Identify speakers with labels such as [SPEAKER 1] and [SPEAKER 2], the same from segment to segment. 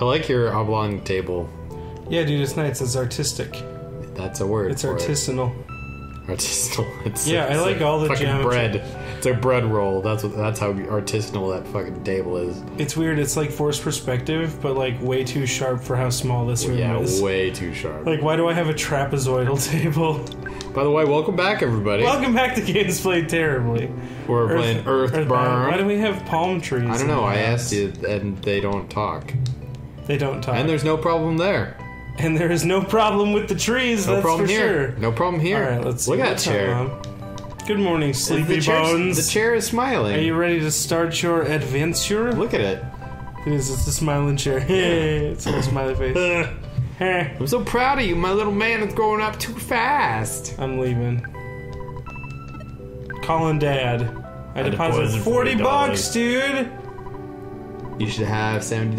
[SPEAKER 1] I like your oblong table.
[SPEAKER 2] Yeah, dude, it's nice. It's artistic.
[SPEAKER 1] That's a word.
[SPEAKER 2] It's
[SPEAKER 1] for it.
[SPEAKER 2] artisanal.
[SPEAKER 1] Artisanal. It's,
[SPEAKER 2] Yeah, I
[SPEAKER 1] it's
[SPEAKER 2] like all the
[SPEAKER 1] fucking
[SPEAKER 2] geometry.
[SPEAKER 1] bread. It's a bread roll. That's what. That's how artisanal that fucking table is.
[SPEAKER 2] It's weird. It's like forced perspective, but like way too sharp for how small this room
[SPEAKER 1] Yeah,
[SPEAKER 2] is.
[SPEAKER 1] way too sharp.
[SPEAKER 2] Like, why do I have a trapezoidal table?
[SPEAKER 1] By the way, welcome back, everybody.
[SPEAKER 2] Welcome back to Games Played Terribly.
[SPEAKER 1] We're playing Earthbound.
[SPEAKER 2] Why do we have palm trees?
[SPEAKER 1] I don't know. I asked you, and they don't talk.
[SPEAKER 2] They don't talk.
[SPEAKER 1] And there's no problem there.
[SPEAKER 2] And there is no problem with the trees.
[SPEAKER 1] No
[SPEAKER 2] that's
[SPEAKER 1] problem
[SPEAKER 2] for
[SPEAKER 1] here.
[SPEAKER 2] sure.
[SPEAKER 1] No problem here.
[SPEAKER 2] All right, let's
[SPEAKER 1] Look at that chair.
[SPEAKER 2] on. Good morning, sleepy
[SPEAKER 1] the,
[SPEAKER 2] bones.
[SPEAKER 1] the chair is smiling.
[SPEAKER 2] Are you ready to start your adventure?
[SPEAKER 1] Look at it.
[SPEAKER 2] It is. It's a smiling chair. it's a smiley face.
[SPEAKER 1] I'm so proud of you. My little man is growing up too fast.
[SPEAKER 2] I'm leaving. Calling dad. I,
[SPEAKER 1] I
[SPEAKER 2] deposited
[SPEAKER 1] deposited
[SPEAKER 2] 40
[SPEAKER 1] $40.
[SPEAKER 2] bucks, dude.
[SPEAKER 1] You should have seventy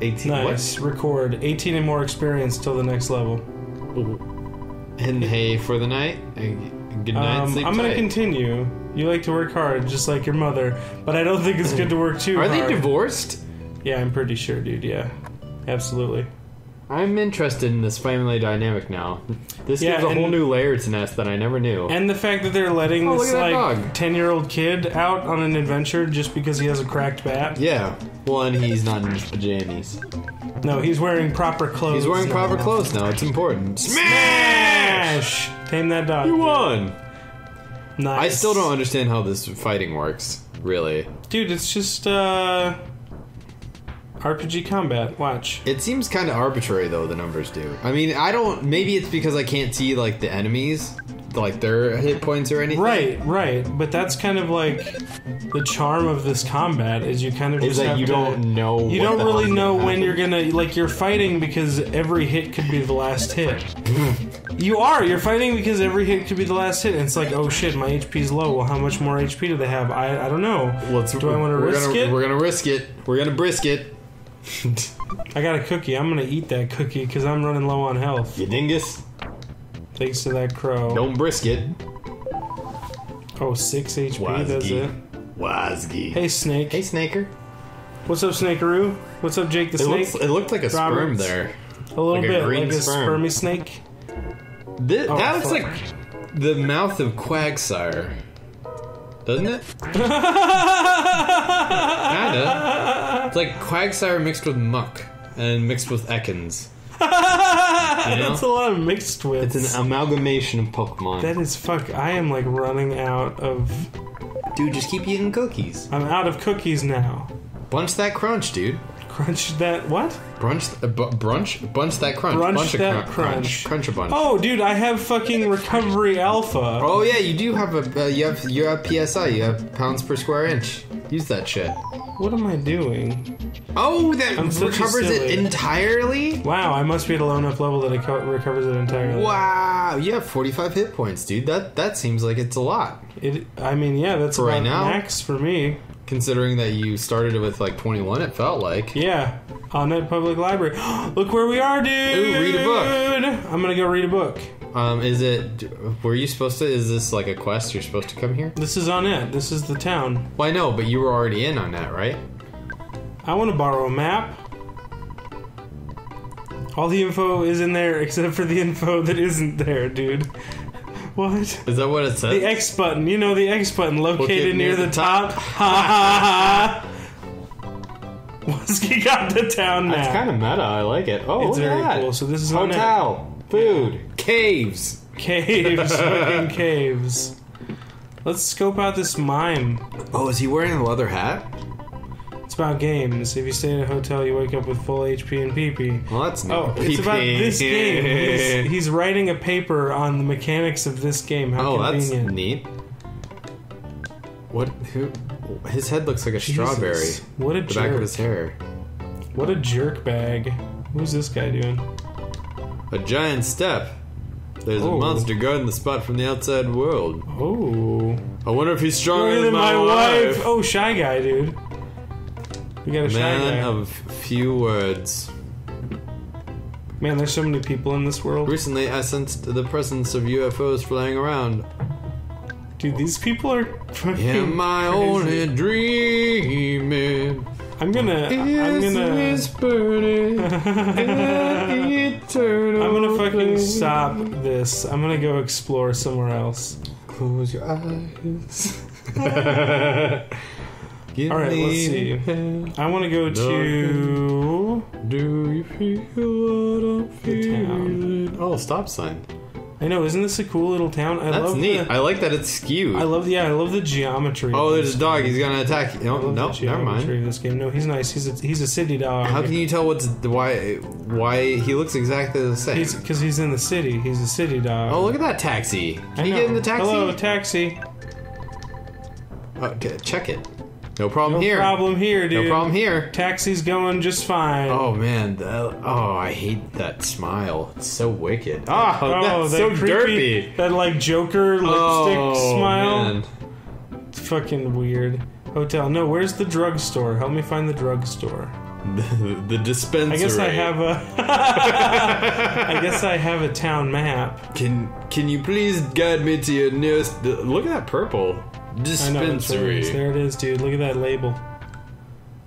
[SPEAKER 1] dollars. Eighteen.
[SPEAKER 2] Nice. Record. 18 and more experience till the next level.
[SPEAKER 1] What? And hey for the night. And good night.
[SPEAKER 2] Um,
[SPEAKER 1] sleep
[SPEAKER 2] I'm gonna continue. You like to work hard, just like your mother, but I don't think it's good to work too
[SPEAKER 1] Are
[SPEAKER 2] hard.
[SPEAKER 1] they divorced?
[SPEAKER 2] Yeah, I'm pretty sure, dude. Yeah, absolutely.
[SPEAKER 1] I'm interested in this family dynamic now. This
[SPEAKER 2] Yeah,
[SPEAKER 1] gives a whole
[SPEAKER 2] and-
[SPEAKER 1] new layer to Ness that I never knew.
[SPEAKER 2] And the fact that they're letting
[SPEAKER 1] Oh,
[SPEAKER 2] this
[SPEAKER 1] look at that
[SPEAKER 2] like
[SPEAKER 1] dog.
[SPEAKER 2] ten year old kid out on an adventure just because he has a cracked bat.
[SPEAKER 1] yeah. Well, and he's not in his pajamas.
[SPEAKER 2] No, he's wearing proper clothes.
[SPEAKER 1] He's wearing
[SPEAKER 2] now.
[SPEAKER 1] proper clothes now. It's important. Smash!
[SPEAKER 2] Smash! Tame that dog.
[SPEAKER 1] You won.
[SPEAKER 2] Nice.
[SPEAKER 1] I still don't understand how this fighting works. Really,
[SPEAKER 2] Dude, it's just uh RPG combat. Watch.
[SPEAKER 1] it seems kind of arbitrary though. The numbers do. I mean, I don't. Maybe it's because I can't see like the enemies, like their hit points or anything.
[SPEAKER 2] Right, right. But that's kind of like the charm of this combat is you kind of
[SPEAKER 1] Is
[SPEAKER 2] just
[SPEAKER 1] that
[SPEAKER 2] have
[SPEAKER 1] you
[SPEAKER 2] to-
[SPEAKER 1] don't know?
[SPEAKER 2] You don't really know when
[SPEAKER 1] happen.
[SPEAKER 2] you're gonna like you're fighting because every hit could be the last hit. you are. You're fighting because every hit could be the last hit. And it's like, oh shit, my HP's low. Well, how much more HP do they have? I I don't know.
[SPEAKER 1] Let's,
[SPEAKER 2] Do I want to risk
[SPEAKER 1] gonna,
[SPEAKER 2] it?
[SPEAKER 1] We're gonna risk it. We're gonna brisk it.
[SPEAKER 2] I got a cookie. I'm gonna eat that cookie because I'm running low on health.
[SPEAKER 1] you dingus.
[SPEAKER 2] Thanks to that crow.
[SPEAKER 1] Don't brisk it.
[SPEAKER 2] Oh, six HP. That's
[SPEAKER 1] Wazgy.
[SPEAKER 2] it.
[SPEAKER 1] Wazgy.
[SPEAKER 2] Hey, Snake.
[SPEAKER 1] Hey, Snaker.
[SPEAKER 2] What's up, Snakeroo? What's up, Jake the
[SPEAKER 1] It,
[SPEAKER 2] Snake?
[SPEAKER 1] looks, it looked like a sperm there.
[SPEAKER 2] a little
[SPEAKER 1] like a
[SPEAKER 2] bit
[SPEAKER 1] green
[SPEAKER 2] like a
[SPEAKER 1] sperm.
[SPEAKER 2] spermy snake.
[SPEAKER 1] Thi-
[SPEAKER 2] Oh,
[SPEAKER 1] that looks
[SPEAKER 2] fuck.
[SPEAKER 1] like the mouth of Quagsire. Doesn't it? Kinda. It's like Quagsire mixed with Muk and mixed with Ekans.
[SPEAKER 2] That's a lot of mixed with.
[SPEAKER 1] It's an amalgamation of Pokemon.
[SPEAKER 2] That is fuck. I am like running out of.
[SPEAKER 1] dude, just keep eating cookies.
[SPEAKER 2] I'm out of cookies now.
[SPEAKER 1] Bunch that crunch, dude.
[SPEAKER 2] Crunch that what?
[SPEAKER 1] Brunch, uh, bu- brunch, bunch that crunch.
[SPEAKER 2] Brunch
[SPEAKER 1] bunch
[SPEAKER 2] that
[SPEAKER 1] of cr-
[SPEAKER 2] crunch.
[SPEAKER 1] crunch a bunch.
[SPEAKER 2] Oh, dude, I have fucking recovery alpha.
[SPEAKER 1] Oh yeah, you do have a uh, you have you have PSI. You have pounds per square inch. Use that shit.
[SPEAKER 2] What am I doing?
[SPEAKER 1] Oh, that
[SPEAKER 2] I'm such a
[SPEAKER 1] recovers it entirely.
[SPEAKER 2] Wow, I must be at a low enough level that it co- recovers it entirely.
[SPEAKER 1] Wow, you have 45 hit points, dude. That that seems like it's a lot,
[SPEAKER 2] It. I mean, yeah, that's
[SPEAKER 1] For right
[SPEAKER 2] about
[SPEAKER 1] now?
[SPEAKER 2] max for me.
[SPEAKER 1] Considering that you started it with like 21. It felt like.
[SPEAKER 2] Yeah, Onnet Public Library. Look where we are, dude.
[SPEAKER 1] Ooh, read a book.
[SPEAKER 2] I'm gonna go read a book.
[SPEAKER 1] Um, is it? Were you supposed to? Is this like a quest? You're supposed to come here?
[SPEAKER 2] This is Onnet. This is the town.
[SPEAKER 1] Well, I know, but you were already in on that, right?
[SPEAKER 2] I want to borrow a map. All the info is in there except for the info that isn't there, dude. What?
[SPEAKER 1] Is that what it says?
[SPEAKER 2] The X button. You know the X button located
[SPEAKER 1] Located
[SPEAKER 2] near,
[SPEAKER 1] near
[SPEAKER 2] the,
[SPEAKER 1] the
[SPEAKER 2] top. Ha ha ha. Whiskey got the town
[SPEAKER 1] That's
[SPEAKER 2] map.
[SPEAKER 1] kind of meta. I like it. Oh,
[SPEAKER 2] It's
[SPEAKER 1] look at
[SPEAKER 2] very
[SPEAKER 1] that.
[SPEAKER 2] cool. So this is on
[SPEAKER 1] hotel, food, caves.
[SPEAKER 2] Caves, fucking caves. Let's scope out this mime.
[SPEAKER 1] Oh, is he wearing a leather hat?
[SPEAKER 2] It's about games. If you stay in a hotel, you wake up with full HP and PP.
[SPEAKER 1] Well, that's
[SPEAKER 2] Oh, it's about this game. He's, he's writing a paper on the mechanics of this game. How
[SPEAKER 1] oh, that's
[SPEAKER 2] convenient.
[SPEAKER 1] neat. What? Who? His head looks like a
[SPEAKER 2] Jesus.
[SPEAKER 1] strawberry.
[SPEAKER 2] What a
[SPEAKER 1] The back of
[SPEAKER 2] jerk.
[SPEAKER 1] his hair.
[SPEAKER 2] What a jerk bag. Who's this guy doing?
[SPEAKER 1] A giant step. There's
[SPEAKER 2] Oh.
[SPEAKER 1] a monster guarding the spot from the outside world.
[SPEAKER 2] Oh.
[SPEAKER 1] I wonder if he's stronger
[SPEAKER 2] Longer
[SPEAKER 1] than,
[SPEAKER 2] than
[SPEAKER 1] my, wife.
[SPEAKER 2] Oh, shy guy, dude. We got a
[SPEAKER 1] Man
[SPEAKER 2] guy.
[SPEAKER 1] of few words.
[SPEAKER 2] Man, there's so many people in this world.
[SPEAKER 1] Recently, I sensed the presence of UFOs flying around.
[SPEAKER 2] Dude, these people are fucking
[SPEAKER 1] Am I
[SPEAKER 2] crazy.
[SPEAKER 1] only dreaming?
[SPEAKER 2] I'm gonna. I'm gonna.
[SPEAKER 1] burning eternal
[SPEAKER 2] I'm gonna fucking stop this. I'm gonna go explore somewhere else.
[SPEAKER 1] Close your eyes. Give
[SPEAKER 2] All right,
[SPEAKER 1] me
[SPEAKER 2] let's see. I want to go to.
[SPEAKER 1] Do you feel what I'm
[SPEAKER 2] The town.
[SPEAKER 1] feeling? Oh, stop sign.
[SPEAKER 2] I know, isn't this a cool little town? I
[SPEAKER 1] That's
[SPEAKER 2] love
[SPEAKER 1] neat.
[SPEAKER 2] The,
[SPEAKER 1] I like that it's skewed.
[SPEAKER 2] I love, the yeah, I love the geometry.
[SPEAKER 1] oh, there's a dog. He's gonna attack you.
[SPEAKER 2] I
[SPEAKER 1] No,
[SPEAKER 2] love the
[SPEAKER 1] nope, never
[SPEAKER 2] geometry
[SPEAKER 1] mind.
[SPEAKER 2] of this game. No, he's nice. He's a he's a city dog.
[SPEAKER 1] How can you tell what's why? Why he looks exactly the same?
[SPEAKER 2] He's because he's in the city. He's a city dog.
[SPEAKER 1] oh, look at that taxi.
[SPEAKER 2] I
[SPEAKER 1] Can you
[SPEAKER 2] know.
[SPEAKER 1] get in the taxi?
[SPEAKER 2] Hello, taxi.
[SPEAKER 1] Okay, check it. No problem
[SPEAKER 2] No
[SPEAKER 1] here.
[SPEAKER 2] No problem here, dude.
[SPEAKER 1] No problem here.
[SPEAKER 2] Taxi's going just fine.
[SPEAKER 1] Oh man, the, oh I hate that smile. It's so wicked. Ah, oh,
[SPEAKER 2] Oh,
[SPEAKER 1] that's
[SPEAKER 2] that
[SPEAKER 1] so
[SPEAKER 2] creepy,
[SPEAKER 1] derpy.
[SPEAKER 2] That like Joker oh, lipstick
[SPEAKER 1] oh,
[SPEAKER 2] smile.
[SPEAKER 1] Man.
[SPEAKER 2] It's fucking weird. Hotel. No, where's the drugstore? Help me find the drugstore.
[SPEAKER 1] The, the dispensary.
[SPEAKER 2] I guess I have a. I guess I have a town map.
[SPEAKER 1] Can Can you please guide me to your nearest? Look at that purple
[SPEAKER 2] I know there
[SPEAKER 1] dispensary.
[SPEAKER 2] There it is, dude. Look at that label.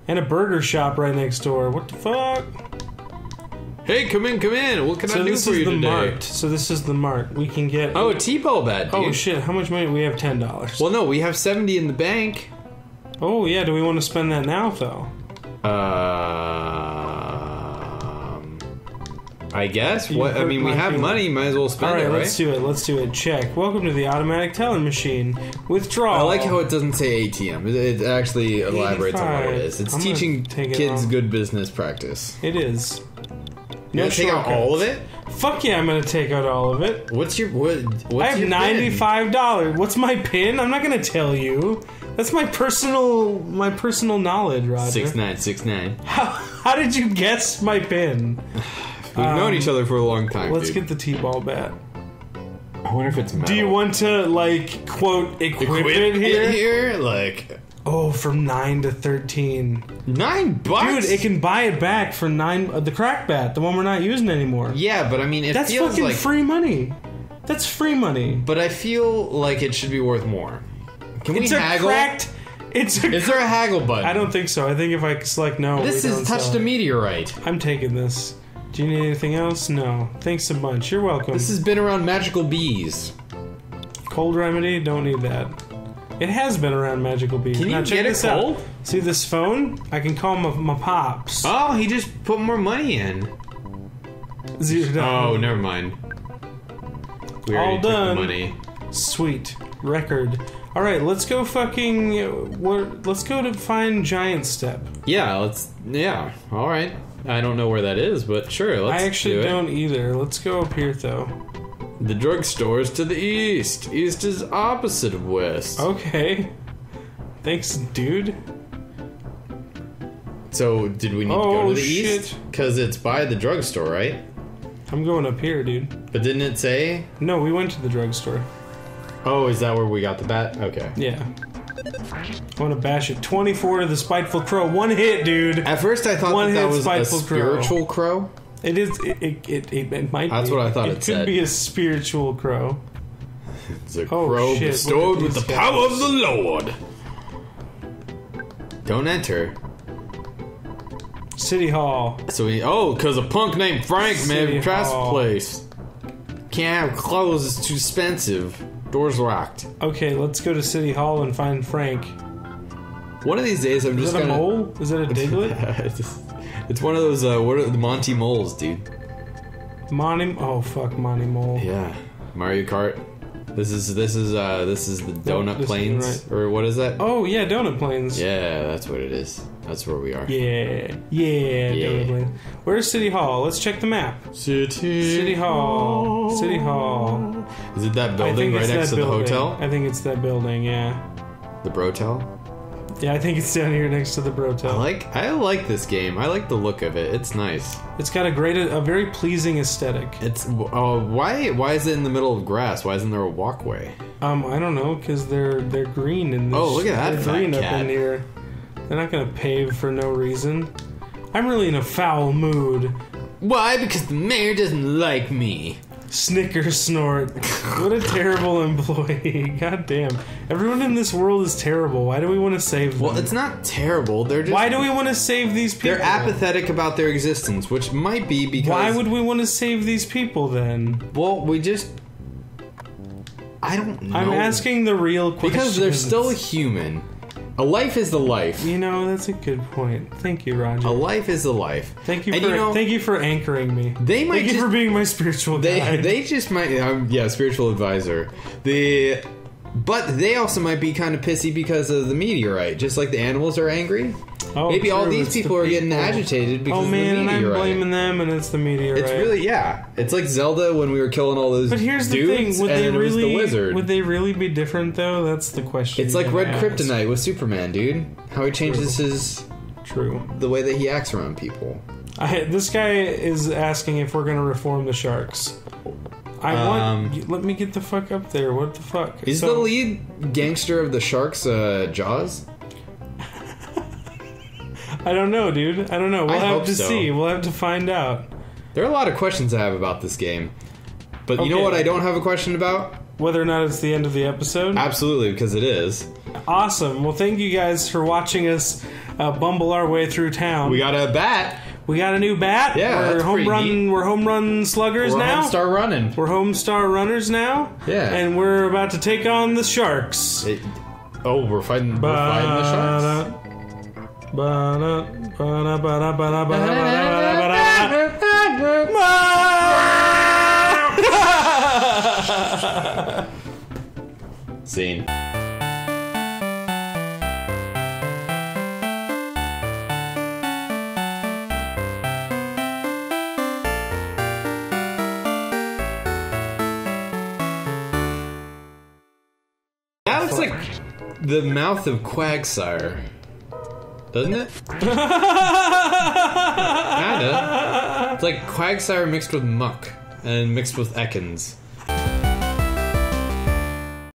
[SPEAKER 2] And a burger shop right next door. What the fuck?
[SPEAKER 1] Hey, come in, come in. What can
[SPEAKER 2] So
[SPEAKER 1] I do
[SPEAKER 2] this
[SPEAKER 1] for
[SPEAKER 2] is
[SPEAKER 1] you
[SPEAKER 2] the
[SPEAKER 1] today?
[SPEAKER 2] mart. So this is the mart. We can get.
[SPEAKER 1] Oh, a T-ball bat, dude.
[SPEAKER 2] Oh shit! How much money? We have ten dollars.
[SPEAKER 1] Well, no, we have seventy in the bank.
[SPEAKER 2] Oh yeah. Do we want to spend that now though?
[SPEAKER 1] Um, I guess.
[SPEAKER 2] You
[SPEAKER 1] What? I
[SPEAKER 2] hurt
[SPEAKER 1] mean, we
[SPEAKER 2] my
[SPEAKER 1] have
[SPEAKER 2] feelings.
[SPEAKER 1] money. Might as well spend
[SPEAKER 2] All right,
[SPEAKER 1] it, right?
[SPEAKER 2] let's do it. Let's do it. Check. Welcome to the automatic teller machine. Withdraw.
[SPEAKER 1] I like how it doesn't say ATM. It, it actually elaborates on what it is. It's
[SPEAKER 2] I'm gonna
[SPEAKER 1] teaching
[SPEAKER 2] take it
[SPEAKER 1] kids
[SPEAKER 2] off.
[SPEAKER 1] good business practice.
[SPEAKER 2] it is.
[SPEAKER 1] You to take out all of it?
[SPEAKER 2] Fuck yeah! I'm gonna take out all of it.
[SPEAKER 1] What's your what? What's
[SPEAKER 2] I have
[SPEAKER 1] your pin?
[SPEAKER 2] ninety-five dollars. What's my pin? I'm not gonna tell you. That's my personal my personal knowledge, Roger.
[SPEAKER 1] Six nine six nine.
[SPEAKER 2] How, how did you guess my pin?
[SPEAKER 1] We've known each other for a long time.
[SPEAKER 2] Um, Let's
[SPEAKER 1] dude.
[SPEAKER 2] get the t-ball bat.
[SPEAKER 1] I wonder if it's metal.
[SPEAKER 2] Do you want to like quote equip,
[SPEAKER 1] Equip
[SPEAKER 2] it here?
[SPEAKER 1] here? Like
[SPEAKER 2] Oh, from nine to thirteen.
[SPEAKER 1] nine bucks,
[SPEAKER 2] Dude, it can buy it back for nine. Uh, the crack bat, the one we're not using anymore.
[SPEAKER 1] Yeah, but I mean, it
[SPEAKER 2] That's
[SPEAKER 1] feels
[SPEAKER 2] fucking
[SPEAKER 1] like.
[SPEAKER 2] free money. That's free money.
[SPEAKER 1] But I feel like it should be worth more. Can
[SPEAKER 2] It's
[SPEAKER 1] we
[SPEAKER 2] a
[SPEAKER 1] haggle?
[SPEAKER 2] cracked. It's a.
[SPEAKER 1] Is there a haggle button?
[SPEAKER 2] I don't think so. I think if I select no,
[SPEAKER 1] This
[SPEAKER 2] we
[SPEAKER 1] is
[SPEAKER 2] don't
[SPEAKER 1] touched
[SPEAKER 2] sell
[SPEAKER 1] a meteorite.
[SPEAKER 2] I'm taking this. Do you need anything else? No. Thanks a bunch. You're welcome.
[SPEAKER 1] This has been around magical bees.
[SPEAKER 2] cold remedy. Don't need that. It has been around magical bees.
[SPEAKER 1] Can you
[SPEAKER 2] now check
[SPEAKER 1] get it
[SPEAKER 2] this out.
[SPEAKER 1] cold?
[SPEAKER 2] See this phone? I can call my, my pops.
[SPEAKER 1] Oh, he just put more money in.
[SPEAKER 2] Zero
[SPEAKER 1] Oh, never mind. We
[SPEAKER 2] All
[SPEAKER 1] already took the
[SPEAKER 2] done.
[SPEAKER 1] money.
[SPEAKER 2] Sweet record. All right, let's go. Fucking. uh, What? Let's go to find Giant Step.
[SPEAKER 1] Yeah, let's. Yeah, all right. I don't know where that is, but sure, let's
[SPEAKER 2] I actually
[SPEAKER 1] do it.
[SPEAKER 2] don't either. Let's go up here though.
[SPEAKER 1] The drugstore is to the east. East is opposite of west.
[SPEAKER 2] Okay. Thanks, dude.
[SPEAKER 1] So, did we need to
[SPEAKER 2] Oh,
[SPEAKER 1] go to oh, the
[SPEAKER 2] shit.
[SPEAKER 1] east? Because it's by the drugstore, right?
[SPEAKER 2] I'm going up here, dude.
[SPEAKER 1] But didn't it say?
[SPEAKER 2] No, we went to the drugstore.
[SPEAKER 1] Oh, is that where we got the bat? Okay.
[SPEAKER 2] Yeah. I want to bash it. 24 to the Spiteful Crow. One hit, dude.
[SPEAKER 1] At first, I thought
[SPEAKER 2] One
[SPEAKER 1] that, that was a
[SPEAKER 2] spiteful crow.
[SPEAKER 1] spiritual crow.
[SPEAKER 2] It is. It, it, it, it, it might
[SPEAKER 1] That's
[SPEAKER 2] be.
[SPEAKER 1] what I thought it
[SPEAKER 2] could
[SPEAKER 1] said.
[SPEAKER 2] be a spiritual crow.
[SPEAKER 1] It's a
[SPEAKER 2] Oh,
[SPEAKER 1] crow
[SPEAKER 2] shit,
[SPEAKER 1] bestowed with the
[SPEAKER 2] these
[SPEAKER 1] power of the Lord. Don't enter.
[SPEAKER 2] City Hall.
[SPEAKER 1] So he, oh, because a punk named Frank
[SPEAKER 2] City
[SPEAKER 1] made trust
[SPEAKER 2] Hall.
[SPEAKER 1] place. Can't have clothes; it's too expensive. Doors locked.
[SPEAKER 2] Okay, let's go to City Hall and find Frank.
[SPEAKER 1] One of these days, I'm
[SPEAKER 2] Is
[SPEAKER 1] just
[SPEAKER 2] that a
[SPEAKER 1] gonna.
[SPEAKER 2] mole? Is that a Diglett?
[SPEAKER 1] it's, it's one of those. Uh, what are the Monty moles, dude?
[SPEAKER 2] Monty. Oh fuck, Monty Mole.
[SPEAKER 1] Yeah, Mario Kart. This is this is uh this is the donut
[SPEAKER 2] this isn't
[SPEAKER 1] plains or what is that?
[SPEAKER 2] Oh yeah, Donut Plains.
[SPEAKER 1] Yeah, that's what it is. That's where we are.
[SPEAKER 2] Yeah, yeah,
[SPEAKER 1] Yeah.
[SPEAKER 2] Donut Plains. Where's City Hall? Let's check the map.
[SPEAKER 1] City.
[SPEAKER 2] City Hall. City Hall.
[SPEAKER 1] Is it that building right next to the hotel?
[SPEAKER 2] I think it's that building. Yeah.
[SPEAKER 1] The Brotel?
[SPEAKER 2] Yeah, I think it's down here next to the
[SPEAKER 1] I
[SPEAKER 2] Brotel.
[SPEAKER 1] like I like this game. I like the look of it. It's nice.
[SPEAKER 2] It's got a great, a very pleasing aesthetic.
[SPEAKER 1] It's oh why why is it in the middle of grass? Why isn't there a walkway?
[SPEAKER 2] Um, I don't know because they're they're green and
[SPEAKER 1] Oh, look at that
[SPEAKER 2] green up in here. They're not gonna pave for no reason. I'm really in a foul mood.
[SPEAKER 1] Why? Because the mayor doesn't like me.
[SPEAKER 2] Snicker snort. What a terrible employee. God damn. Everyone in this world is terrible. Why do we want to save them?
[SPEAKER 1] Well, it's not terrible. They're just
[SPEAKER 2] Why do we want to save these people?
[SPEAKER 1] they're apathetic about their existence, which might be because
[SPEAKER 2] Why would we want to save these people then?
[SPEAKER 1] well we just I don't know.
[SPEAKER 2] I'm asking the real question.
[SPEAKER 1] because they're still human. A life is the life.
[SPEAKER 2] You know, that's a good point. Thank you, Roger.
[SPEAKER 1] A life is a life.
[SPEAKER 2] Thank you
[SPEAKER 1] And
[SPEAKER 2] for
[SPEAKER 1] you know,
[SPEAKER 2] thank you for anchoring me.
[SPEAKER 1] They might
[SPEAKER 2] Thank you for being my spiritual
[SPEAKER 1] They
[SPEAKER 2] guide.
[SPEAKER 1] they just might um, yeah spiritual advisor. The but they also might be kind of pissy because of the meteorite, just like the animals are angry.
[SPEAKER 2] Oh,
[SPEAKER 1] Maybe all these
[SPEAKER 2] it's the
[SPEAKER 1] people are getting agitated because
[SPEAKER 2] Oh man,
[SPEAKER 1] of the
[SPEAKER 2] and I'm blaming them, and it's the meteorite.
[SPEAKER 1] It's really yeah. It's like Zelda when we were killing all those.
[SPEAKER 2] But here's the thing: would they really?
[SPEAKER 1] the wizard?
[SPEAKER 2] Would they really be different though? That's the question.
[SPEAKER 1] it's like red
[SPEAKER 2] ask.
[SPEAKER 1] kryptonite with Superman, dude. How he changes his
[SPEAKER 2] True.
[SPEAKER 1] the way that he acts around people.
[SPEAKER 2] I, this guy is asking if we're gonna reform the sharks. I want.
[SPEAKER 1] Um,
[SPEAKER 2] Let me get the fuck up there. What the fuck?
[SPEAKER 1] Is
[SPEAKER 2] So-
[SPEAKER 1] the lead gangster of the Sharks uh, Jaws?
[SPEAKER 2] I don't know, dude. I don't know. We'll
[SPEAKER 1] I
[SPEAKER 2] have
[SPEAKER 1] hope
[SPEAKER 2] to
[SPEAKER 1] so.
[SPEAKER 2] see. We'll have to find out.
[SPEAKER 1] There are a lot of questions I have about this game. But you know
[SPEAKER 2] Okay.
[SPEAKER 1] what I don't have a question about?
[SPEAKER 2] Whether or not it's the end of the episode.
[SPEAKER 1] Absolutely, because it is.
[SPEAKER 2] Awesome. Well, thank you guys for watching us uh, bumble our way through town.
[SPEAKER 1] We got a bat.
[SPEAKER 2] We got a new bat.
[SPEAKER 1] Yeah,
[SPEAKER 2] we're
[SPEAKER 1] that's
[SPEAKER 2] home
[SPEAKER 1] pretty
[SPEAKER 2] run.
[SPEAKER 1] neat.
[SPEAKER 2] We're home run sluggers
[SPEAKER 1] We're
[SPEAKER 2] now.
[SPEAKER 1] home star running.
[SPEAKER 2] We're home star runners now.
[SPEAKER 1] Yeah.
[SPEAKER 2] And we're about to take on the sharks.
[SPEAKER 1] It- oh, we're fighting. We're fighting the sharks. Scene. That looks like the mouth of Quagsire. Doesn't it? Kinda. It's like Quagsire mixed with Muk and mixed with Ekans.